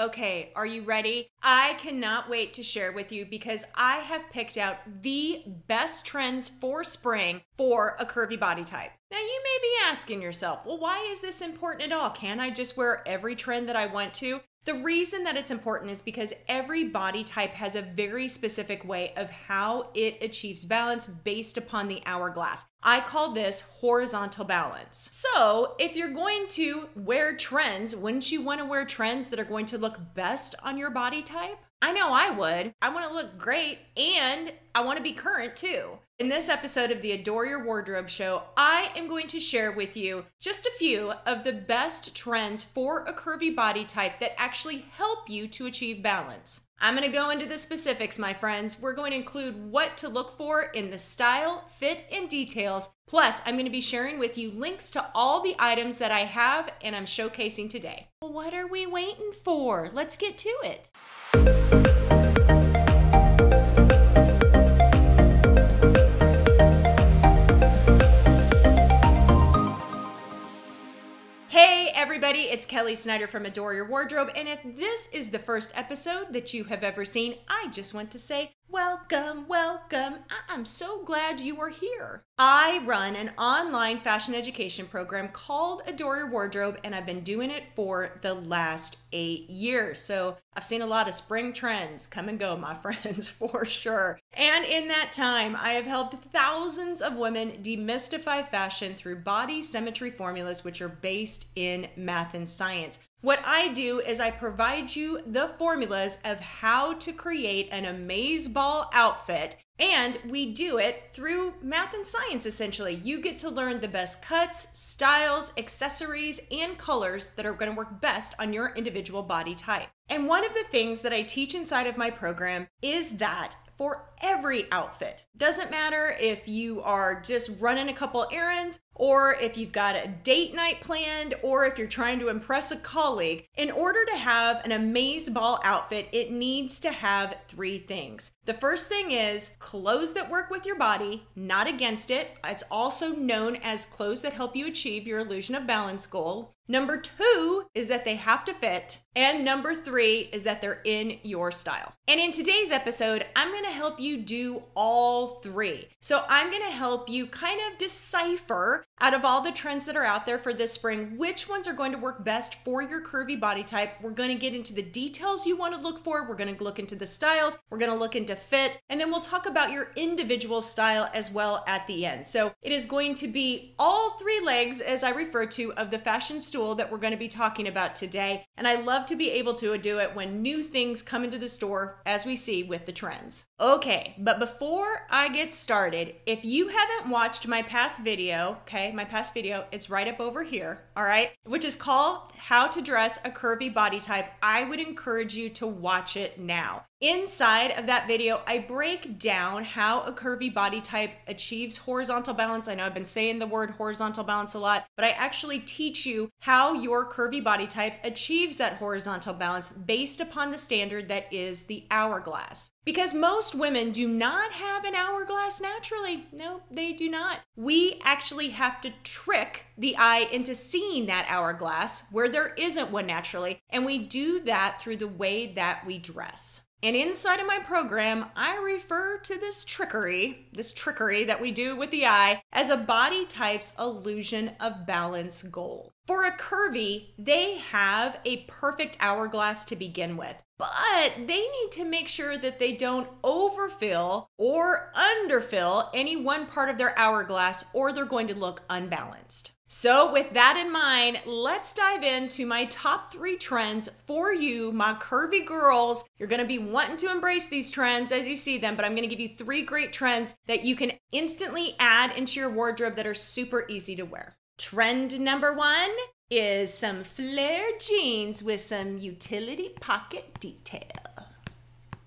Okay, are you ready? I cannot wait to share with you because I have picked out the best trends for spring for a curvy body type. Now, you may be asking yourself, well, why is this important at all? Can I just wear every trend that I want to? The reason that it's important is because every body type has a very specific way of how it achieves balance based upon the hourglass. I call this horizontal balance. So, if you're going to wear trends, wouldn't you want to wear trends that are going to look best on your body type? I know I would. I want to look great and I want to be current too. In this episode of the Adore Your Wardrobe show, I am going to share with you just a few of the best trends for a curvy body type that actually help you to achieve balance. I'm going to go into the specifics, my friends. We're going to include what to look for in the style, fit, and details. Plus, I'm going to be sharing with you links to all the items that I have and I'm showcasing today. What are we waiting for? Let's get to it. Everybody. It's Kelly Snyder from Adore Your Wardrobe. And if this is the first episode that you have ever seen, I just want to say welcome, welcome. I'm so glad you are here. I run an online fashion education program called Adore Your Wardrobe, and I've been doing it for the last eight years. So I've seen a lot of spring trends come and go, my friends, for sure. And in that time, I have helped thousands of women demystify fashion through body symmetry formulas, which are based in math and science. What I do is I provide you the formulas of how to create an amaze ball outfit and we do it through math and science essentially. You get to learn the best cuts, styles, accessories, and colors that are going to work best on your individual body type. And one of the things that I teach inside of my program is that for every outfit. Doesn't matter if you are just running a couple errands or if you've got a date night planned or if you're trying to impress a colleague. In order to have an amaze ball outfit, it needs to have three things. The first thing is clothes that work with your body, not against it. It's also known as clothes that help you achieve your illusion of balance goal. Number two is that they have to fit. And number three is that they're in your style. And in today's episode, I'm gonna help you do all three. So I'm gonna help you kind of decipher out of all the trends that are out there for this spring, which ones are going to work best for your curvy body type. We're gonna get into the details you wanna look for. We're gonna look into the styles. We're gonna look into fit. And then we'll talk about your individual style as well at the end. So it is going to be all three legs, as I refer to, of the fashion stool that we're going to be talking about today. And I love to be able to do it when new things come into the store, as we see with the trends. Okay, but before I get started, if you haven't watched my past video, okay, my past video, it's right up over here, all right, which is called How to Dress a Curvy Body Type, I would encourage you to watch it now. Inside of that video, I break down how a curvy body type achieves horizontal balance. I know I've been saying the word horizontal balance a lot, but I actually teach you how your curvy body type achieves that horizontal balance based upon the standard that is the hourglass. Because most women do not have an hourglass naturally. No, they do not. We actually have to trick the eye into seeing that hourglass where there isn't one naturally, and we do that through the way that we dress. And inside of my program, I refer to this trickery, this trickery that we do with the eye, as a body type's illusion of balance goal. For a curvy, they have a perfect hourglass to begin with, but they need to make sure that they don't overfill or underfill any one part of their hourglass or they're going to look unbalanced. So, with that in mind, let's dive into my top three trends for you, my curvy girls. You're gonna be wanting to embrace these trends as you see them, but I'm gonna give you three great trends that you can instantly add into your wardrobe that are super easy to wear. Trend number one is some flare jeans with some utility pocket detail.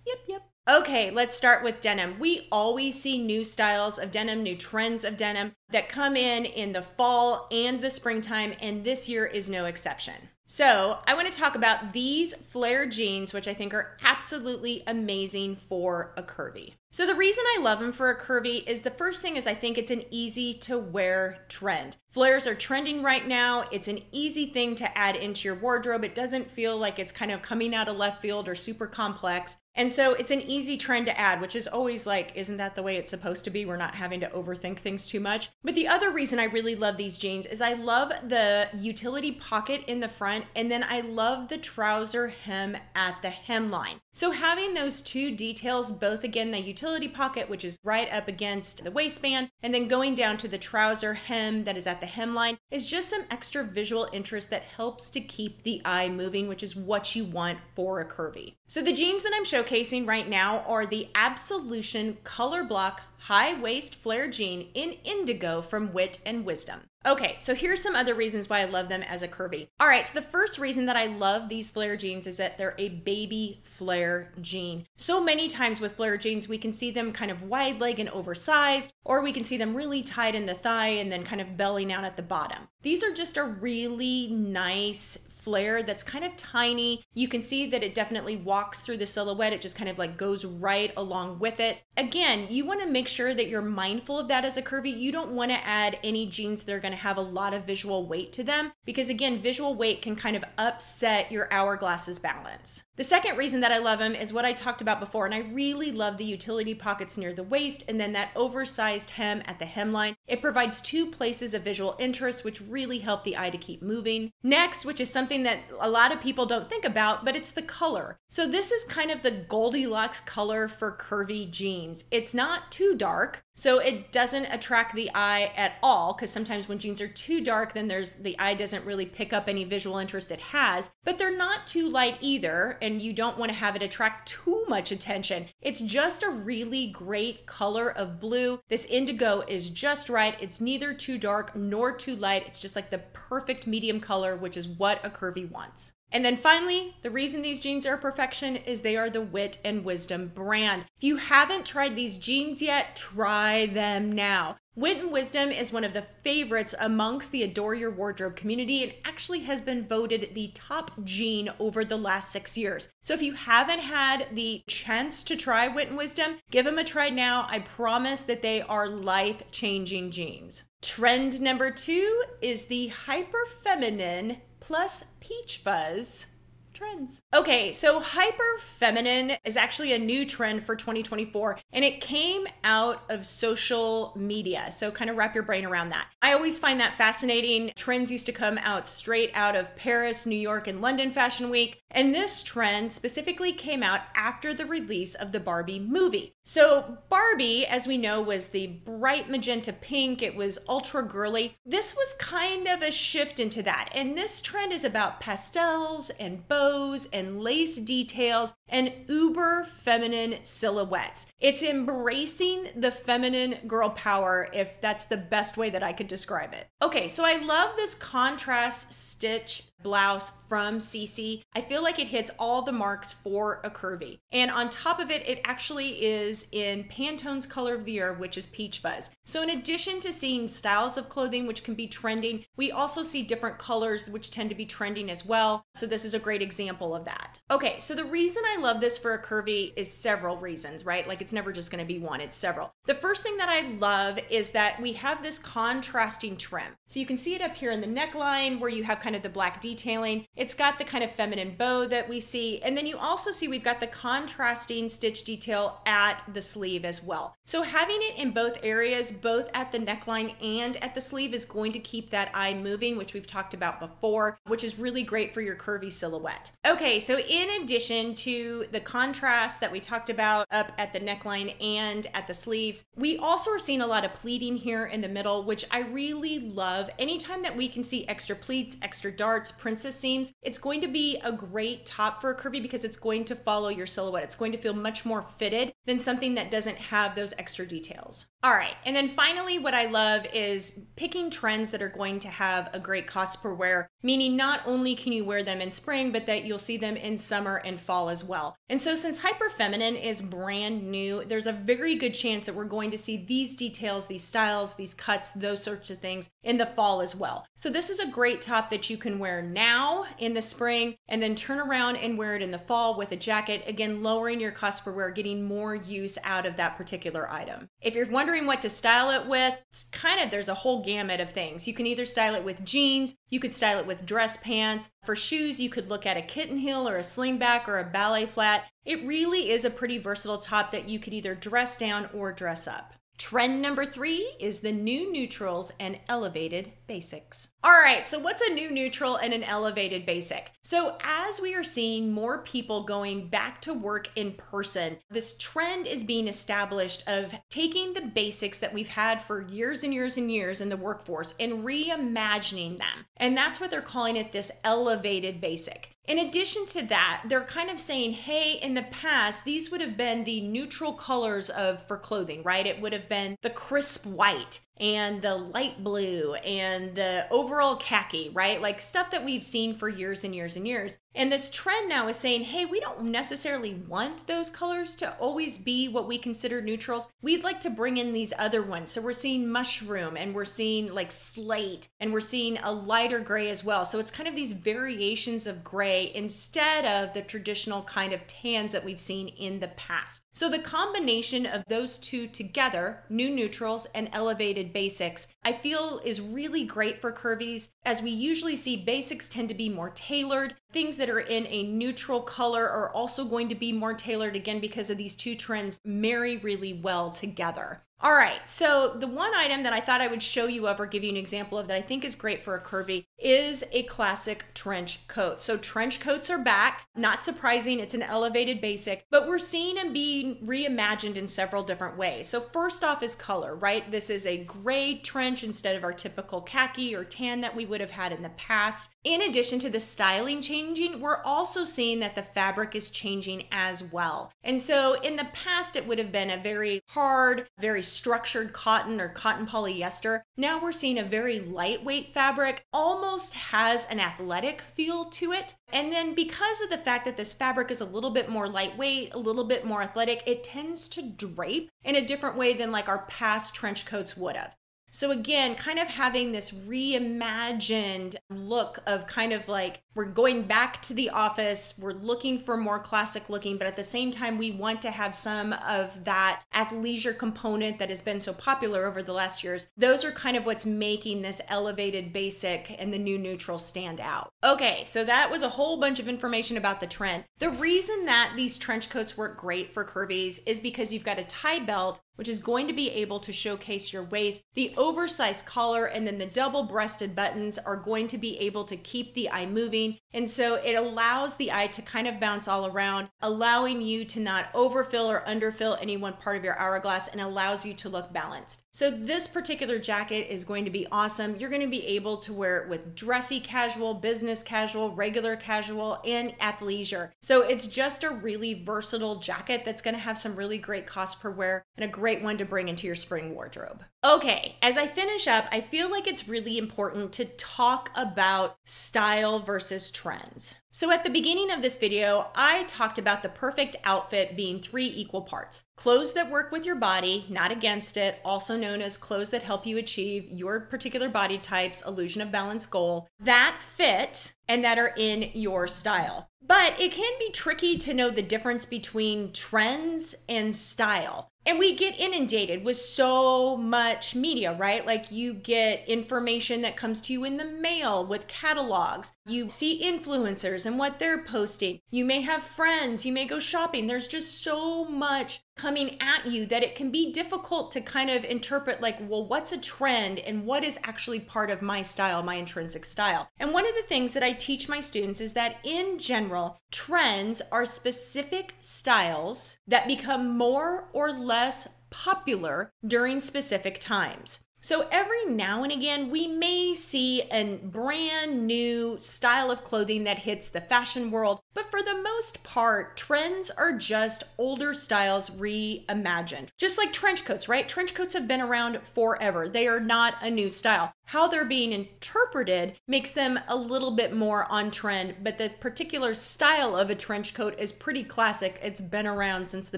Yep, yep. Okay, let's start with denim. We always see new styles of denim, new trends of denim that come in in the fall and the springtime, and this year is no exception. So, I want to talk about these flare jeans, which I think are absolutely amazing for a curvy. So, the reason I love them for a curvy is the first thing is I think it's an easy to wear trend. Flares are trending right now. It's an easy thing to add into your wardrobe. It doesn't feel like it's kind of coming out of left field or super complex. And so it's an easy trend to add, which is always like, isn't that the way it's supposed to be? We're not having to overthink things too much. But the other reason I really love these jeans is I love the utility pocket in the front, and then I love the trouser hem at the hemline. So having those two details, both again, the utility pocket, which is right up against the waistband, and then going down to the trouser hem that is at the hemline, is just some extra visual interest that helps to keep the eye moving, which is what you want for a curvy. So the jeans that I'm showcasing right now are the Absolution Color Block high waist flare jean in indigo from Wit and Wisdom. Okay, so here's some other reasons why I love them as a curvy. All right, so the first reason that I love these flare jeans is that they're a baby flare jean. So many times with flare jeans, we can see them kind of wide leg and oversized, or we can see them really tight in the thigh and then kind of bellying out at the bottom. These are just a really nice flare that's kind of tiny. You can see that it definitely walks through the silhouette. It just kind of like goes right along with it. Again, you want to make sure that you're mindful of that as a curvy. You don't want to add any jeans that are going to have a lot of visual weight to them because again, visual weight can kind of upset your hourglass's balance. The second reason that I love them is what I talked about before, and I really love the utility pockets near the waist and then that oversized hem at the hemline. It provides two places of visual interest, which really help the eye to keep moving. Next, which is something that a lot of people don't think about, but it's the color. So this is kind of the Goldilocks color for curvy jeans. It's not too dark, so it doesn't attract the eye at all because sometimes when jeans are too dark, then there's the eye doesn't really pick up any visual interest it has, but they're not too light either, and you don't want to have it attract too much attention. It's just a really great color of blue. This indigo is just right. It's neither too dark nor too light. It's just like the perfect medium color, which is what a curvy wants. And then finally, the reason these jeans are perfection is they are the Wit and Wisdom brand. If you haven't tried these jeans yet, try them now. Wit and Wisdom is one of the favorites amongst the Adore Your Wardrobe community and actually has been voted the top jean over the last six years. So if you haven't had the chance to try Wit and Wisdom, give them a try now. I promise that they are life changing jeans. Trend number two is the hyper feminine plus peach fuzz trends. Okay, so hyper feminine is actually a new trend for 2024 and it came out of social media. So kind of wrap your brain around that. I always find that fascinating. Trends used to come out straight out of Paris, New York, and London Fashion Week. And this trend specifically came out after the release of the Barbie movie. So, Barbie, as we know, was the bright magenta pink. It was ultra girly. This was kind of a shift into that. And this trend is about pastels and bows and lace details and uber feminine silhouettes. It's embracing the feminine girl power, if that's the best way that I could describe it. Okay, so I love this contrast stitch blouse from CeCe. I feel like it hits all the marks for a curvy. And on top of it, it actually is in Pantone's color of the year, which is peach fuzz. So in addition to seeing styles of clothing which can be trending, we also see different colors which tend to be trending as well. So this is a great example of that. Okay, so the reason I love this for a curvy is several reasons, right? Like it's never just gonna be one, it's several. The first thing that I love is that we have this contrasting trim. So you can see it up here in the neckline where you have kind of the black detailing. It's got the kind of feminine bow that we see. And then you also see we've got the contrasting stitch detail at the sleeve as well. So having it in both areas, both at the neckline and at the sleeve is going to keep that eye moving, which we've talked about before, which is really great for your curvy silhouette. Okay, so in addition to the contrast that we talked about up at the neckline and at the sleeves, we also are seeing a lot of pleating here in the middle, which I really love. Anytime that we can see extra pleats, extra darts, princess seams, it's going to be a great top for a curvy because it's going to follow your silhouette. It's going to feel much more fitted than something that doesn't have those extra details. All right, and then finally, what I love is picking trends that are going to have a great cost per wear, meaning not only can you wear them in spring, but that you'll see them in summer and fall as well. And so, since Hyper Feminine is brand new, there's a very good chance that we're going to see these details, these styles, these cuts, those sorts of things in the fall as well. So, this is a great top that you can wear now in the spring and then turn around and wear it in the fall with a jacket. Again, lowering your cost per wear, getting more use out of that particular item. If you're wondering what to style it with, it's kind of there's a whole gamut of things. You can either style it with jeans, you could style it with dress pants. For shoes, you could look at a kitten heel or a slingback or a ballet flat. It really is a pretty versatile top that you could either dress down or dress up. Trend number three is the new neutrals and elevated basics. All right, so what's a new neutral and an elevated basic? So, as we are seeing more people going back to work in person, this trend is being established of taking the basics that we've had for years and years and years in the workforce and reimagining them. And that's what they're calling it this elevated basic. In addition to that, they're kind of saying, hey, in the past, these would have been the neutral colors of for clothing, right? It would have been the crisp white and the light blue and the overall khaki, right? Like stuff that we've seen for years and years and years. And this trend now is saying, hey, we don't necessarily want those colors to always be what we consider neutrals. We'd like to bring in these other ones. So we're seeing mushroom and we're seeing like slate and we're seeing a lighter gray as well. So it's kind of these variations of gray instead of the traditional kind of tans that we've seen in the past. So the combination of those two together, new neutrals and elevated basics, I feel is really great for curvies as we usually see basics tend to be more tailored. Things that are in a neutral color are also going to be more tailored again because of these two trends marry really well together. All right, so the one item that I thought I would show you of or give you an example of that I think is great for a curvy is a classic trench coat. So trench coats are back. Not surprising, it's an elevated basic, but we're seeing them being reimagined in several different ways. So first off is color, right? This is a gray trench instead of our typical khaki or tan that we would have had in the past. In addition to the styling changing, we're also seeing that the fabric is changing as well. And so in the past, it would have been a very hard, very structured cotton or cotton polyester. Now we're seeing a very lightweight fabric, almost has an athletic feel to it. And then because of the fact that this fabric is a little bit more lightweight, a little bit more athletic, it tends to drape in a different way than like our past trench coats would have. So, again, kind of having this reimagined look of kind of like we're going back to the office, we're looking for more classic looking, but at the same time, we want to have some of that athleisure component that has been so popular over the last years. Those are kind of what's making this elevated basic and the new neutral stand out. Okay, so that was a whole bunch of information about the trend. The reason that these trench coats work great for curvies is because you've got a tie belt which is going to be able to showcase your waist. The oversized collar and then the double breasted buttons are going to be able to keep the eye moving. And so it allows the eye to kind of bounce all around, allowing you to not overfill or underfill any one part of your hourglass and allows you to look balanced. So this particular jacket is going to be awesome. You're going to be able to wear it with dressy casual, business casual, regular casual, and athleisure. So it's just a really versatile jacket that's going to have some really great cost per wear and a great one to bring into your spring wardrobe. Okay, as I finish up, I feel like it's really important to talk about style versus trends. So at the beginning of this video, I talked about the perfect outfit being three equal parts. Clothes that work with your body, not against it, also known as clothes that help you achieve your particular body type's illusion of balance goal, that fit and that are in your style. But it can be tricky to know the difference between trends and style. And we get inundated with so much media, right? Like you get information that comes to you in the mail with catalogs. You see influencers and what they're posting. You may have friends, you may go shopping. There's just so much coming at you that it can be difficult to kind of interpret like well what's a trend and what is actually part of my style my intrinsic style? And one of the things that i teach my students is that in general trends are specific styles that become more or less popular during specific times so every now and again, we may see a brand new style of clothing that hits the fashion world, but for the most part, trends are just older styles reimagined. Just like trench coats, right? Trench coats have been around forever. They are not a new style. how they're being interpreted makes them a little bit more on trend, but the particular style of a trench coat is pretty classic. It's been around since the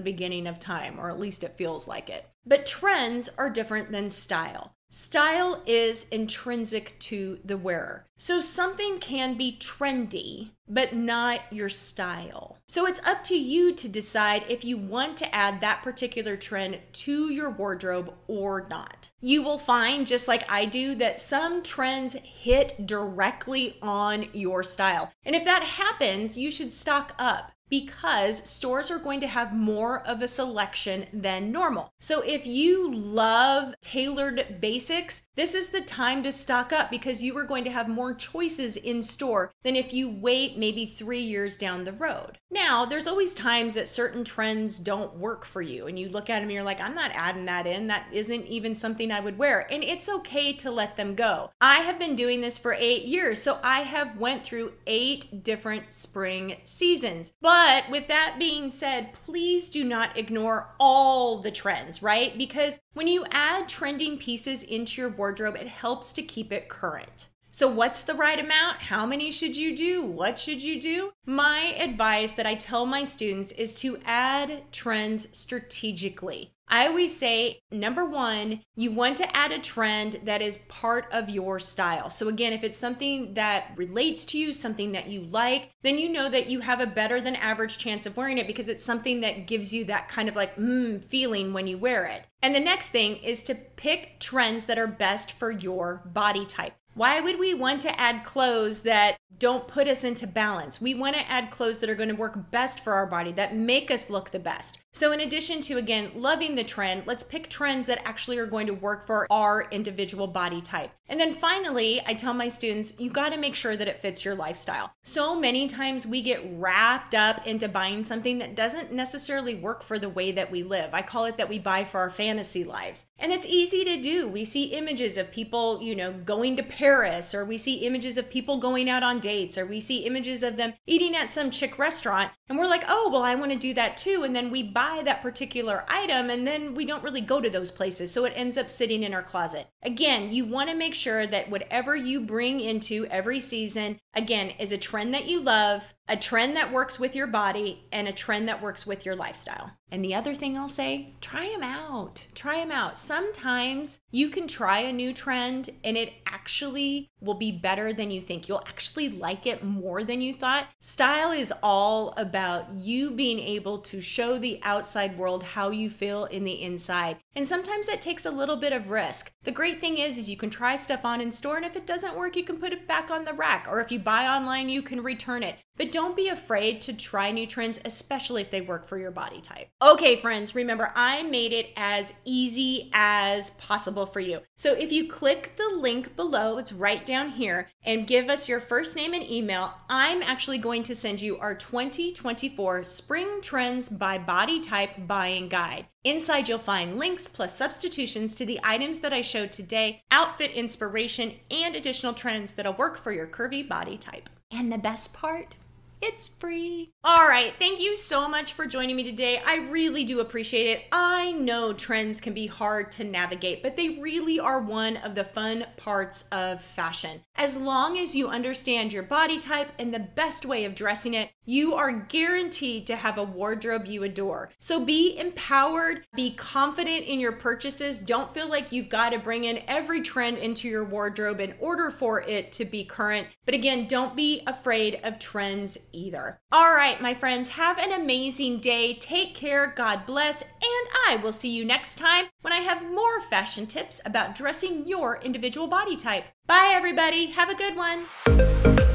beginning of time, or at least it feels like it. But trends are different than style. Style is intrinsic to the wearer. So something can be trendy, but not your style. So it's up to you to decide if you want to add that particular trend to your wardrobe or not. You will find, just like I do, that some trends hit directly on your style. And if that happens, you should stock up because stores are going to have more of a selection than normal. So if you love tailored basics, this is the time to stock up because you are going to have more choices in store than if you wait maybe three years down the road. Now, there's always times that certain trends don't work for you and you look at them and you're like, I'm not adding that in. That isn't even something I would wear. And it's okay to let them go. I have been doing this for eight years, so I have went through eight different spring seasons. But but with that being said, please do not ignore all the trends, right? Because when you add trending pieces into your wardrobe, it helps to keep it current. So, what's the right amount? How many should you do? What should you do? My advice that I tell my students is to add trends strategically. I always say number one, you want to add a trend that is part of your style. So, again, if it's something that relates to you, something that you like, then you know that you have a better than average chance of wearing it because it's something that gives you that kind of like mmm feeling when you wear it. And the next thing is to pick trends that are best for your body type. Why would we want to add clothes that don't put us into balance? We want to add clothes that are going to work best for our body, that make us look the best. So, in addition to again loving the trend, let's pick trends that actually are going to work for our individual body type. And then finally, I tell my students, you got to make sure that it fits your lifestyle. So many times we get wrapped up into buying something that doesn't necessarily work for the way that we live. I call it that we buy for our fantasy lives. And it's easy to do. We see images of people, you know, going to Paris, or we see images of people going out on dates, or we see images of them eating at some chic restaurant. And we're like, oh, well, I want to do that too. And then we buy that particular item, and then we don't really go to those places. So it ends up sitting in our closet. Again, you want to make sure that whatever you bring into every season, again, is a trend that you love, a trend that works with your body, and a trend that works with your lifestyle. And the other thing I'll say, try them out. Try them out. Sometimes you can try a new trend and it actually will be better than you think. You'll actually like it more than you thought. Style is all about you being able to show the outside world how you feel in the inside. And sometimes that takes a little bit of risk. The great thing is is you can try stuff on in store and if it doesn't work, you can put it back on the rack or if you buy online, you can return it. But don't be afraid to try new trends, especially if they work for your body type. Okay, friends, remember I made it as easy as possible for you. So if you click the link below, it's right down here, and give us your first name and email, I'm actually going to send you our 2024 Spring Trends by Body Type Buying Guide. Inside, you'll find links plus substitutions to the items that I showed today, outfit inspiration, and additional trends that'll work for your curvy body type. And the best part? It's free. All right, thank you so much for joining me today. I really do appreciate it. I know trends can be hard to navigate, but they really are one of the fun parts of fashion. As long as you understand your body type and the best way of dressing it, you are guaranteed to have a wardrobe you adore. So be empowered, be confident in your purchases. Don't feel like you've got to bring in every trend into your wardrobe in order for it to be current. But again, don't be afraid of trends either. All right, my friends, have an amazing day. Take care, God bless, and I will see you next time when I have more fashion tips about dressing your individual body type. Bye, everybody. Have a good one.